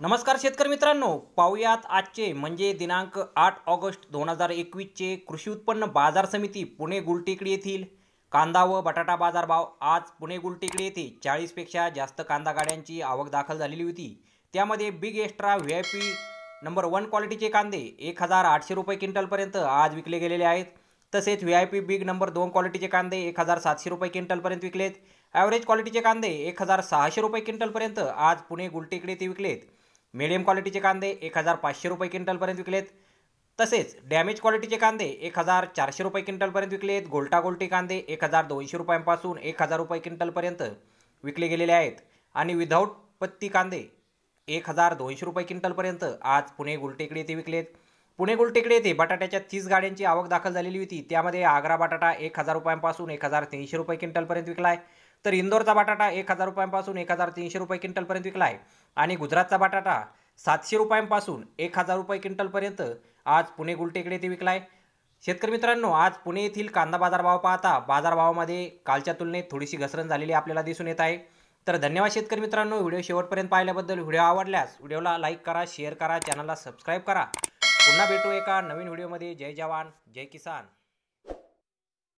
नमस्कार शेतकरी मित्रांनो पाहुयात आजचे म्हणजे दिनांक आठ ऑगस्ट दोन हजार एकवीसचे कृषी उत्पन्न बाजार समिती पुणे गुलटेकडी येथील. कांदा व बटाटा बाजार भाव आज पुणे गुलटेकडी येथे चाळीसपेक्षा जास्त कांदा गाड्यांची आवक दाखल झालेली होती. त्यामध्ये big extra V I P number one क्वालिटीचे कांदे एक हजार आठशे रुपये क्विंटलपर्यंत आज विकले गेलेले आहेत. तसेच V I P big number दोन क्वालिटीचे कांदे एक हजार सातशे रुपये क्विंटलपर्यंत विकलेत. ॲव्हरेज क्वालिटीचे कांदे एक हजार सहाशे रुपये क्विंटलपर्यंत आज पुणे गुलटेकडे ते विकलेत. मिडियम क्वालिटीचे कांदे एक हजार पाचशे रुपये क्विंटलपर्यंत विकलेत. तसेच डॅमेज क्वालिटीचे कांदे एक हजार चारशे रुपये क्विंटलपर्यंत विकलेत. गोल्टा गोल्टी कांदे एक हजार दोनशे रुपयांपासून एक हजार रुपये क्विंटलपर्यंत विकले गेलेले आहेत. आणि विदाऊट पत्ती कांदे एक हजार दोनशे रुपये क्विंटलपर्यंत आज पुणे गुलटेकडे येथे विकलेत. पुणे गुलटेकडे येथे बटाट्याच्या तीस गाड्यांची आवक दाखल झालेली होती. त्यामध्ये आग्रा बटाटा एक हजार रुपयांपासून एक हजार तीनशे रुपये क्विंटलपर्यंत विकला आहे तर इंदोरचा बटाटा एक हजार रुपयांपासून एक हजार तीनशे रुपये क्विंटलपर्यंत विकला आहे आणि गुजरातचा बटाटा सातशे रुपयांपासून एक हजार रुपये क्विंटलपर्यंत आज पुणे गुलटेकडे येथे विकला आहे शेतकरी मित्रांनो आज पुणे येथील कांदा बाजारभाव पाहता बाजारभावामध्ये कालच्या तुलनेत थोडीशी घसरण झालेली आपल्याला दिसून येत आहे. तर धन्यवाद शेतकरी मित्रांनो व्हिडिओ शेवटपर्यंत पाहिल्याबद्दल. व्हिडिओ आवडल्यास व्हिडिओला लाईक करा शेअर करा चॅनलला सबस्क्राईब करा. पुन्हा भेटू एका नवीन व्हिडिओमध्ये. जय जवान जय किसान.